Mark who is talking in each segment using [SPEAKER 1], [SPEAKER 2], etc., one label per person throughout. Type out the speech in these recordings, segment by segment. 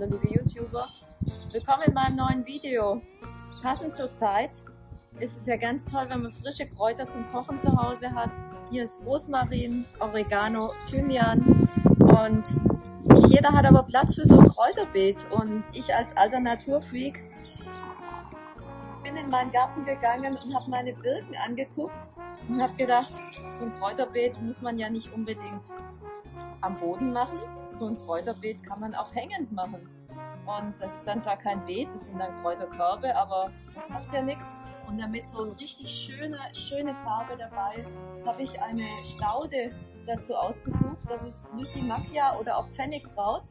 [SPEAKER 1] Hallo liebe YouTuber, willkommen in meinem neuen Video. Passend zur Zeit ist es ja ganz toll, wenn man frische Kräuter zum Kochen zu Hause hat. Hier ist Rosmarin, Oregano, Thymian und nicht jeder hat aber Platz für so ein Kräuterbeet und ich als alter Naturfreak bin in meinen Garten gegangen und habe meine Birken angeguckt und habe gedacht, so ein Kräuterbeet muss man ja nicht unbedingt am Boden machen. So ein Kräuterbeet kann man auch hängend machen. Und das ist dann zwar kein Beet, das sind dann Kräuterkörbe, aber das macht ja nichts. Und damit so eine richtig schöne, schöne Farbe dabei ist, habe ich eine Staude dazu ausgesucht. Das ist Lysimachia oder auch Pfennigkraut.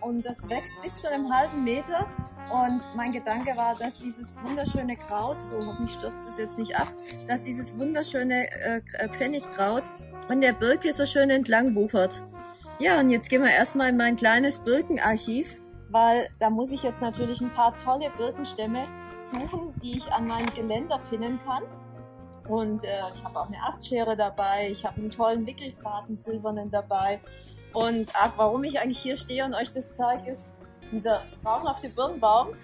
[SPEAKER 1] Und das wächst bis zu einem halben Meter. Und mein Gedanke war, dass dieses wunderschöne Kraut, so hoffentlich stürzt es jetzt nicht ab, dass dieses wunderschöne äh, Pfennigkraut an der Birke so schön entlang wuchert. Ja, und jetzt gehen wir erstmal in mein kleines Birkenarchiv, weil da muss ich jetzt natürlich ein paar tolle Birkenstämme suchen, die ich an meinem Geländer pinnen kann. Und äh, ich habe auch eine Astschere dabei, ich habe einen tollen Wickeldraht, einen silbernen dabei. Und ach, warum ich eigentlich hier stehe und euch das zeige, ist dieser traumhafte Birnbaum.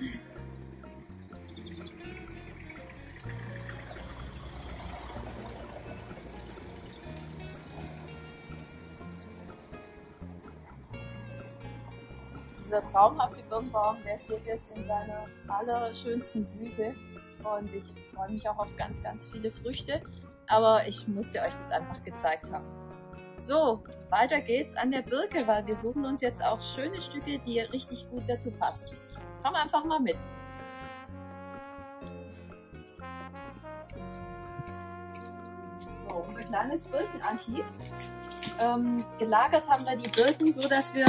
[SPEAKER 1] dieser traumhafte Birnbaum, der steht jetzt in seiner allerschönsten Blüte und ich freue mich auch auf ganz, ganz viele Früchte, aber ich musste euch das einfach gezeigt haben. So, weiter geht's an der Birke, weil wir suchen uns jetzt auch schöne Stücke, die richtig gut dazu passen. Komm einfach mal mit. So, unser kleines Birkenarchiv. Ähm, gelagert haben wir die Birken so, dass wir,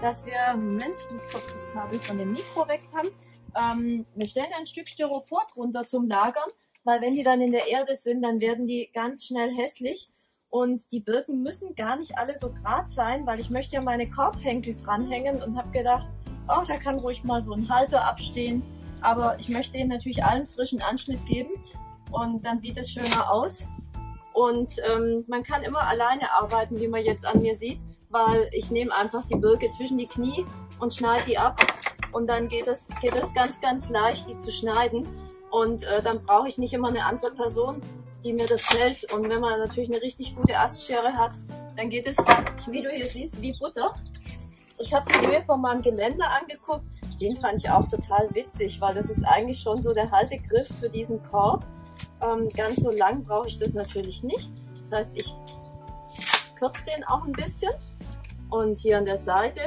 [SPEAKER 1] dass wir, Moment, ich muss kurz das Kabel von dem Mikro weg haben. Ähm, wir stellen ein Stück Styropor drunter zum Lagern, weil wenn die dann in der Erde sind, dann werden die ganz schnell hässlich. Und die Birken müssen gar nicht alle so grad sein, weil ich möchte ja meine Korbhenkel dranhängen und habe gedacht, oh, da kann ruhig mal so ein Halter abstehen. Aber ich möchte ihnen natürlich allen frischen Anschnitt geben und dann sieht es schöner aus. Und ähm, man kann immer alleine arbeiten, wie man jetzt an mir sieht, weil ich nehme einfach die Birke zwischen die Knie und schneide die ab. Und dann geht es, geht es ganz, ganz leicht, die zu schneiden. Und äh, dann brauche ich nicht immer eine andere Person, die mir das hält. Und wenn man natürlich eine richtig gute Astschere hat, dann geht es, wie du hier siehst, wie Butter. Ich habe die Höhe von meinem Geländer angeguckt. Den fand ich auch total witzig, weil das ist eigentlich schon so der Haltegriff für diesen Korb. Ähm, ganz so lang brauche ich das natürlich nicht. Das heißt, ich kürze den auch ein bisschen. Und hier an der Seite,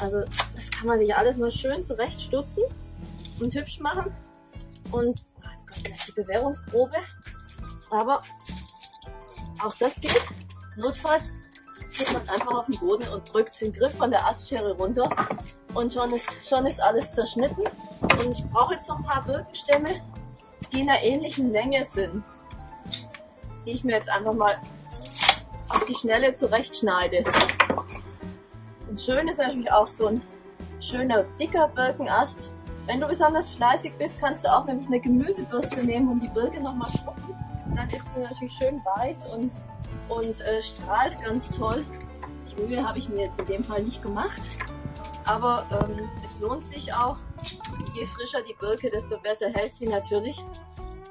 [SPEAKER 1] also das kann man sich alles mal schön zurechtstutzen und hübsch machen. Und oh, jetzt kommt gleich die Bewährungsprobe. Aber auch das geht. Notfalls geht man einfach auf den Boden und drückt den Griff von der Astschere runter und schon ist, schon ist alles zerschnitten. Und ich brauche jetzt noch ein paar Birkenstämme, die in einer ähnlichen Länge sind, die ich mir jetzt einfach mal auf die Schnelle zurechtschneide. Und schön ist natürlich auch so ein schöner dicker Birkenast. Wenn du besonders fleißig bist, kannst du auch nämlich eine Gemüsebürste nehmen und die Birke nochmal schrubben. Dann ist sie natürlich schön weiß und, und äh, strahlt ganz toll. Die Mühe habe ich mir jetzt in dem Fall nicht gemacht. Aber ähm, es lohnt sich auch. Je frischer die Birke, desto besser hält sie natürlich.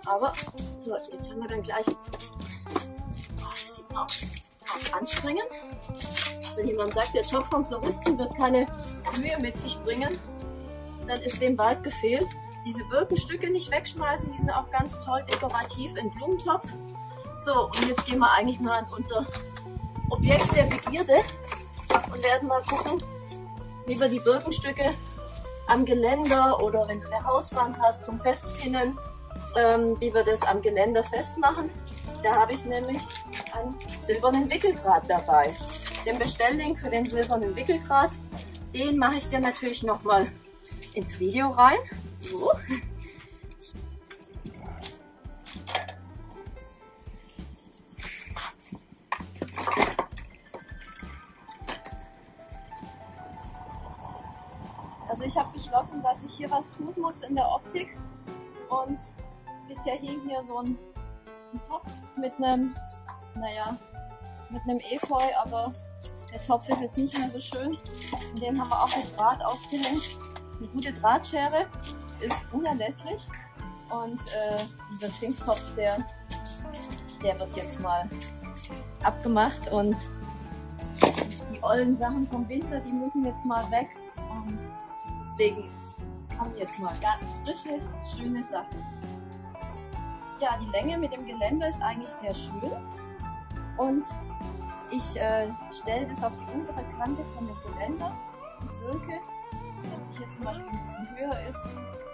[SPEAKER 1] Aber so, jetzt haben wir dann gleich. Oh, das sieht auch anstrengend. Wenn jemand sagt, der Job vom Floristen wird keine Mühe mit sich bringen, dann ist dem Wald gefehlt. Diese Birkenstücke nicht wegschmeißen, die sind auch ganz toll dekorativ im Blumentopf. So, und jetzt gehen wir eigentlich mal an unser Objekt der Begierde und werden mal gucken, wie wir die Birkenstücke am Geländer oder wenn du eine Hauswand hast zum Festpinnen, ähm, wie wir das am Geländer festmachen. Da habe ich nämlich einen silbernen Wickeldraht dabei. Den Bestelllink für den silbernen Wickeldraht, den mache ich dir natürlich nochmal ins Video rein. So. Also ich habe beschlossen, dass ich hier was tun muss in der Optik. Und bisher hing hier so ein, ein Topf mit einem, naja, mit einem Efeu, aber Der Topf ist jetzt nicht mehr so schön. Und den haben wir auch mit Draht aufgehängt. Eine gute Drahtschere ist unerlässlich. Und äh, dieser Zinktopf, der, der wird jetzt mal abgemacht und die ollen Sachen vom Winter, die müssen jetzt mal weg. Und deswegen haben wir jetzt mal ganz frische, schöne Sachen. Ja, die Länge mit dem Geländer ist eigentlich sehr schön. Und ich äh, stelle das auf die untere Kante von dem Geländer, die Birke. Wenn sie hier zum Beispiel ein bisschen höher ist,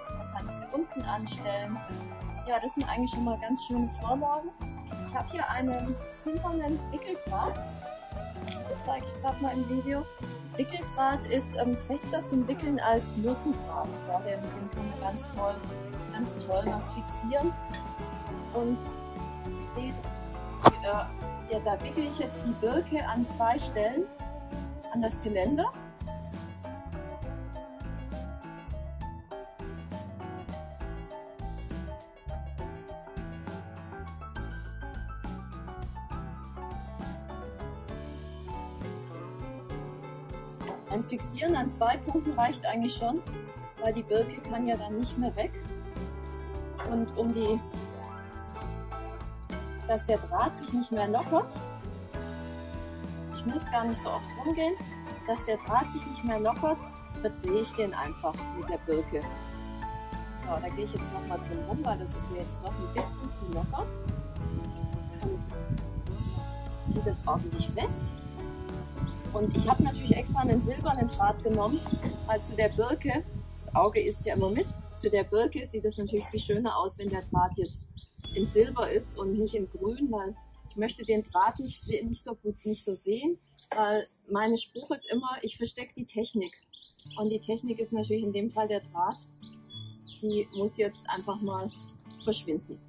[SPEAKER 1] dann kann ich sie unten anstellen. Ja, das sind eigentlich schon mal ganz schöne Vorlagen. Ich habe hier einen silbernen Wickeldraht. Das zeige ich gerade mal im Video. Wickeldraht ist ähm, fester zum Wickeln als Myrtendraht. Ja, der man ganz toll, ganz toll was fixieren. Und äh, ja, da wickel ich jetzt die Birke an zwei Stellen an das Geländer. Ein Fixieren an zwei Punkten reicht eigentlich schon, weil die Birke kann ja dann nicht mehr weg. Und um die dass der Draht sich nicht mehr lockert. Ich muss gar nicht so oft rumgehen. Dass der Draht sich nicht mehr lockert, verdrehe ich den einfach mit der Birke. So, da gehe ich jetzt nochmal drin rum, weil das ist mir jetzt noch ein bisschen zu locker. Und ziehe das ordentlich fest. Und ich habe natürlich extra einen silbernen Draht genommen, weil zu der Birke, das Auge ist ja immer mit, zu der Birke sieht das natürlich viel schöner aus, wenn der Draht jetzt in Silber ist und nicht in Grün, weil ich möchte den Draht nicht, nicht so gut nicht so sehen, weil mein Spruch ist immer, ich verstecke die Technik. Und die Technik ist natürlich in dem Fall der Draht. Die muss jetzt einfach mal verschwinden.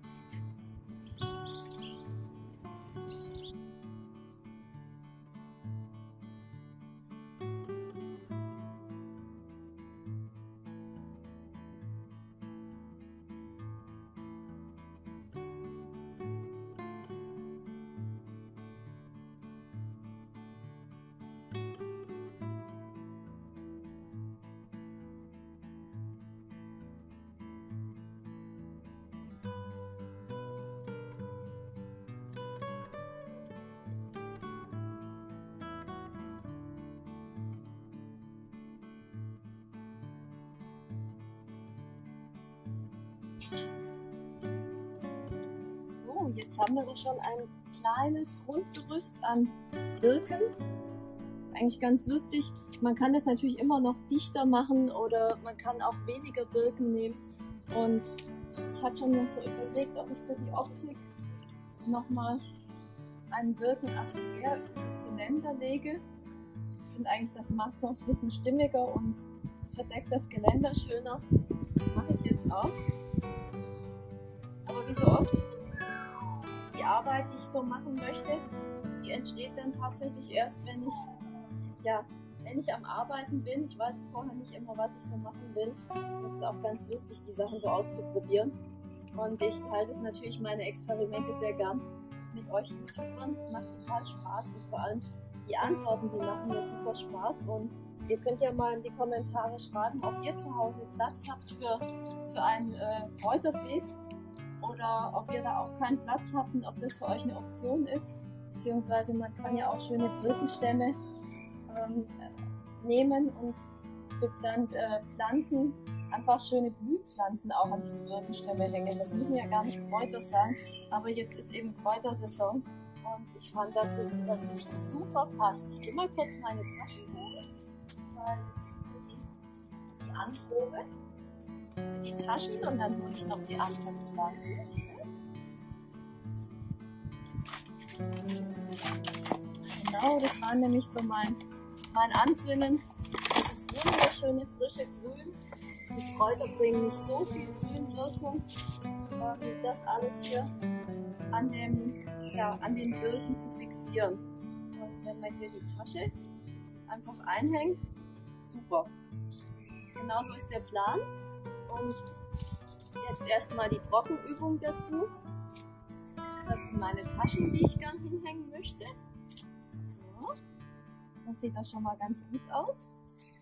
[SPEAKER 1] So, jetzt haben wir doch schon ein kleines Grundgerüst an Birken. Das ist eigentlich ganz lustig. Man kann das natürlich immer noch dichter machen oder man kann auch weniger Birken nehmen. Und ich hatte schon noch so überlegt, ob ich für die Optik nochmal einen Birkenast mehr ins Geländer lege. Ich finde eigentlich, das macht es noch ein bisschen stimmiger und verdeckt das Geländer schöner. Das mache ich jetzt auch. Wie so oft, die Arbeit, die ich so machen möchte, die entsteht dann tatsächlich erst, wenn ich, ja, wenn ich am Arbeiten bin. Ich weiß vorher nicht immer, was ich so machen will. Das ist auch ganz lustig, die Sachen so auszuprobieren. Und ich teile das natürlich meine Experimente sehr gern mit euch YouTubern. Es macht total Spaß und vor allem die Antworten, die machen mir super Spaß. Und ihr könnt ja mal in die Kommentare schreiben, ob ihr zu Hause Platz habt für, für ein äh, Kräuterbeet oder ob ihr da auch keinen Platz habt und ob das für euch eine Option ist. Beziehungsweise man kann ja auch schöne Birkenstämme ähm, nehmen und dann äh, Pflanzen, einfach schöne Blühpflanzen auch an diese Birkenstämme hängen. Das müssen ja gar nicht Kräuter sein, aber jetzt ist eben Kräutersaison und ich fand, dass das, dass das super passt. Ich gehe mal kurz meine Taschen hoch, weil die, die Anprobe sind die Taschen und dann hole ich noch die anderen Pflanzen. Genau, das war nämlich so mein, mein Ansinnen. Dieses wunderschöne frische Grün. Die Kräuter bringen nicht so viel Grünwirkung. Ähm, das alles hier an, dem, ja, an den Birken zu fixieren. Und wenn man hier die Tasche einfach einhängt, super. Genauso ist der Plan. Und jetzt erstmal die Trockenübung dazu. Das sind meine Taschen, die ich gern hinhängen möchte. So. Das sieht doch schon mal ganz gut aus.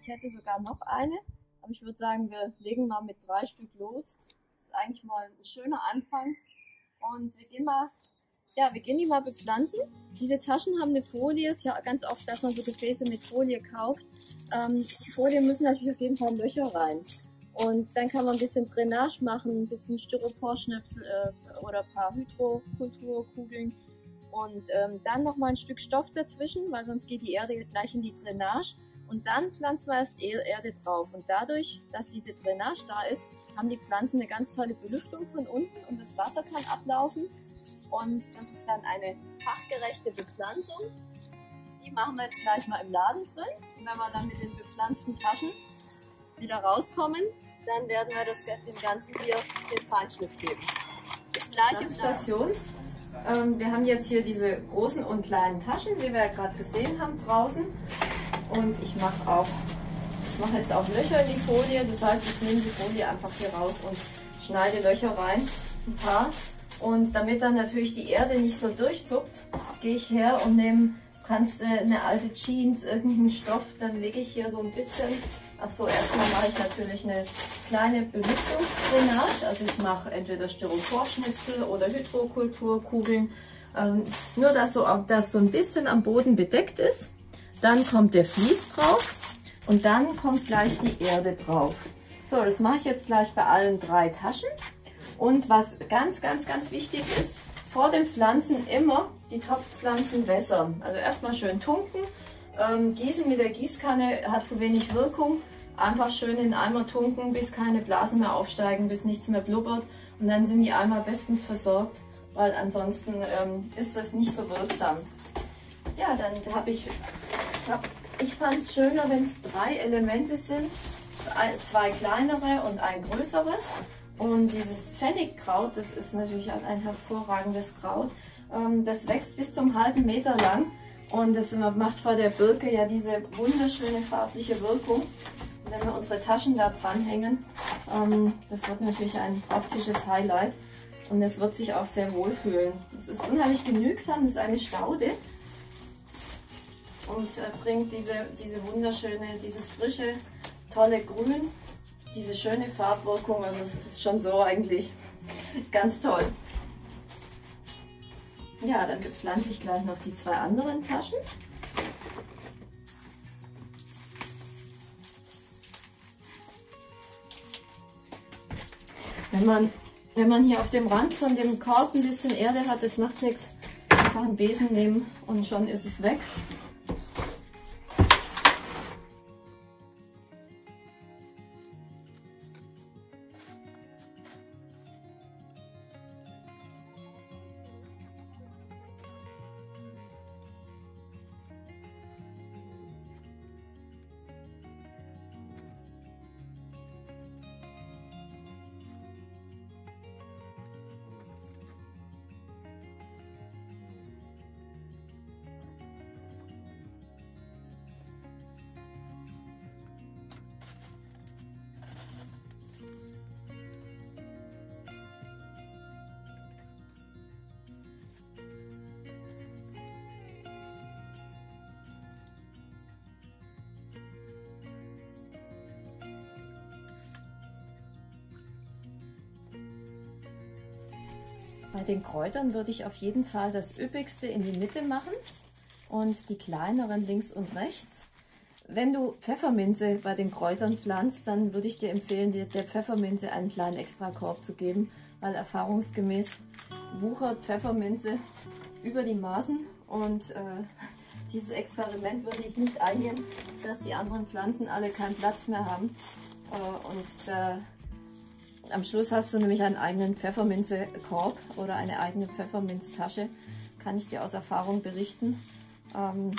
[SPEAKER 1] Ich hätte sogar noch eine, aber ich würde sagen, wir legen mal mit drei Stück los. Das ist eigentlich mal ein schöner Anfang. Und wir gehen mal, ja, wir gehen die mal bepflanzen. Diese Taschen haben eine Folie. Es ist ja ganz oft, dass man so Gefäße mit Folie kauft. Ähm, die Folien müssen natürlich auf jeden Fall Löcher rein. Und dann kann man ein bisschen Drainage machen, ein bisschen Styroporschnipsel äh, oder ein paar Hydrokulturkugeln. Und ähm, dann nochmal ein Stück Stoff dazwischen, weil sonst geht die Erde gleich in die Drainage. Und dann pflanzen wir erst Erde drauf. Und dadurch, dass diese Drainage da ist, haben die Pflanzen eine ganz tolle Belüftung von unten und das Wasser kann ablaufen. Und das ist dann eine fachgerechte Bepflanzung. Die machen wir jetzt gleich mal im Laden drin. Und wenn wir dann mit den bepflanzten Taschen wieder rauskommen, dann werden wir das dem Ganzen hier den Feinschliff geben. Ist gleich in Station. Ähm, wir haben jetzt hier diese großen und kleinen Taschen, wie wir ja gerade gesehen haben draußen. Und ich mache auch, ich mache jetzt auch Löcher in die Folie. Das heißt, ich nehme die Folie einfach hier raus und schneide Löcher rein, ein paar. Und damit dann natürlich die Erde nicht so durchzuckt, gehe ich her und nehme, kannst du eine alte Jeans, irgendeinen Stoff, dann lege ich hier so ein bisschen Ach so, erstmal mache ich natürlich eine kleine Belüftungsdrainage. Also ich mache entweder Styroporschnitzel oder Hydrokulturkugeln. Also nur, dass so, dass so ein bisschen am Boden bedeckt ist. Dann kommt der Vlies drauf und dann kommt gleich die Erde drauf. So, das mache ich jetzt gleich bei allen drei Taschen. Und was ganz, ganz, ganz wichtig ist, vor den Pflanzen immer die Topfpflanzen wässern. Also erstmal schön tunken. Ähm, Gießen mit der Gießkanne hat zu wenig Wirkung. Einfach schön in den Eimer tunken, bis keine Blasen mehr aufsteigen, bis nichts mehr blubbert. Und dann sind die Eimer bestens versorgt, weil ansonsten ähm, ist das nicht so wirksam. Ja, dann habe ich, ich, hab, ich fand es schöner, wenn es drei Elemente sind. Zwei kleinere und ein größeres. Und dieses Pfennigkraut, das ist natürlich ein hervorragendes Kraut. Ähm, das wächst bis zum halben Meter lang und das macht vor der Birke ja diese wunderschöne farbliche Wirkung. Wenn wir unsere Taschen da dranhängen, ähm, das wird natürlich ein optisches Highlight. Und es wird sich auch sehr wohl fühlen. Es ist unheimlich genügsam, es ist eine Staude und äh, bringt diese, diese wunderschöne, dieses frische, tolle Grün, diese schöne Farbwirkung. Also es ist schon so eigentlich ganz toll. Ja, dann bepflanze ich gleich noch die zwei anderen Taschen. Wenn man, wenn man hier auf dem Rand von dem Korb ein bisschen Erde hat, das macht nichts. Einfach einen Besen nehmen und schon ist es weg. Bei den Kräutern würde ich auf jeden Fall das üppigste in die Mitte machen und die kleineren links und rechts. Wenn du Pfefferminze bei den Kräutern pflanzt, dann würde ich dir empfehlen, dir der Pfefferminze einen kleinen Extrakorb zu geben, weil erfahrungsgemäß wuchert Pfefferminze über die Maßen und äh, dieses Experiment würde ich nicht eingehen, dass die anderen Pflanzen alle keinen Platz mehr haben. Äh, und äh, am Schluss hast du nämlich einen eigenen Pfefferminze-Korb oder eine eigene Pfefferminztasche. Kann ich dir aus Erfahrung berichten. Ähm,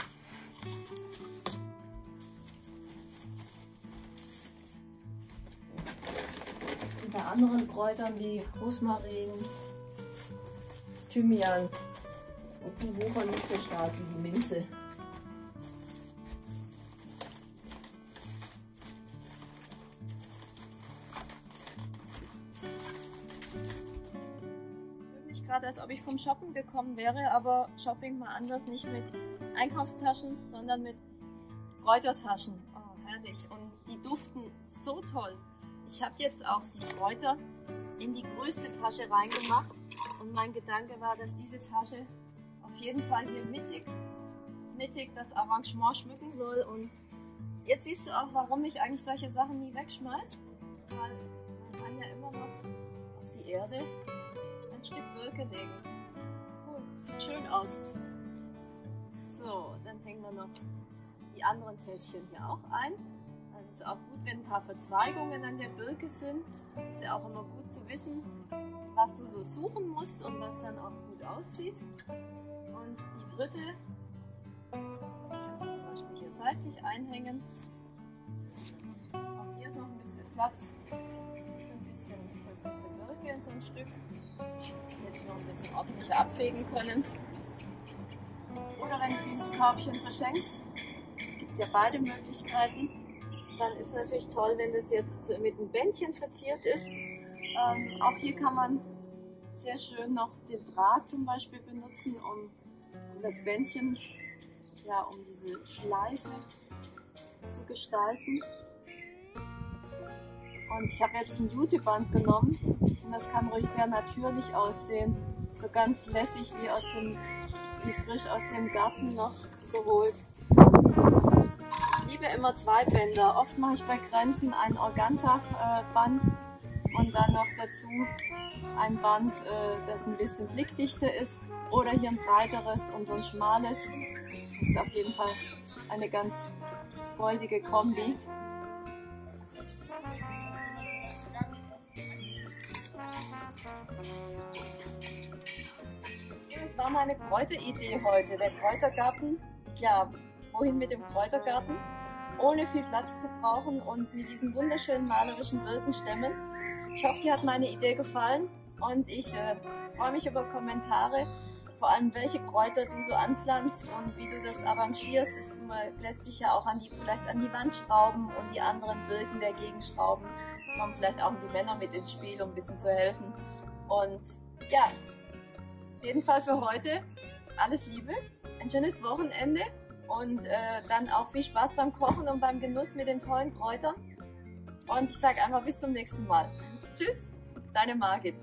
[SPEAKER 1] bei anderen Kräutern wie Rosmarin, Thymian, die wuchern nicht so stark wie die Minze. Gerade, als ob ich vom Shoppen gekommen wäre, aber Shopping mal anders, nicht mit Einkaufstaschen, sondern mit Kräutertaschen. Oh, herrlich. Und die duften so toll. Ich habe jetzt auch die Kräuter in die größte Tasche reingemacht. Und mein Gedanke war, dass diese Tasche auf jeden Fall hier mittig, mittig das Arrangement schmücken soll. Und jetzt siehst du auch, warum ich eigentlich solche Sachen nie wegschmeiße. Weil man kann ja immer noch auf die Erde Stück Birke legen. Cool, sieht schön aus. So, dann hängen wir noch die anderen Täschchen hier auch ein. Also ist auch gut, wenn ein paar Verzweigungen an der Birke sind. Ist ja auch immer gut zu wissen, was du so suchen musst und was dann auch gut aussieht. Und die dritte zum Beispiel hier seitlich einhängen. Auch hier ist noch ein bisschen Platz ein bisschen, ein bisschen Birke in so ein Stück. Jetzt noch ein bisschen ordentlicher abfegen können. Oder wenn du dieses Körbchen verschenkst, gibt ja beide Möglichkeiten. Dann ist es natürlich toll, wenn das jetzt mit einem Bändchen verziert ist. Ähm, auch hier kann man sehr schön noch den Draht zum Beispiel benutzen, um, um das Bändchen, ja, um diese Schleife zu gestalten. Und ich habe jetzt ein Juteband genommen und das kann ruhig sehr natürlich aussehen. So ganz lässig wie aus dem, wie frisch aus dem Garten noch geholt. Ich liebe immer zwei Bänder. Oft mache ich bei Grenzen ein Organza-Band und dann noch dazu ein Band, äh, das ein bisschen blickdichter ist oder hier ein breiteres und so ein schmales. Das ist auf jeden Fall eine ganz goldige Kombi. Das war meine Kräuteridee heute, der Kräutergarten. Ja, wohin mit dem Kräutergarten? Ohne viel Platz zu brauchen und mit diesen wunderschönen malerischen Birkenstämmen. Ich hoffe, dir hat meine Idee gefallen und ich äh, freue mich über Kommentare, vor allem welche Kräuter du so anpflanzt und wie du das arrangierst. Es lässt sich ja auch an die, vielleicht an die Wand schrauben und die anderen Birken dagegen schrauben. Kommen vielleicht auch die Männer mit ins Spiel, um ein bisschen zu helfen. Und ja, auf jeden Fall für heute alles Liebe, ein schönes Wochenende und äh, dann auch viel Spaß beim Kochen und beim Genuss mit den tollen Kräutern. Und ich sage einfach bis zum nächsten Mal. Tschüss, deine Margit.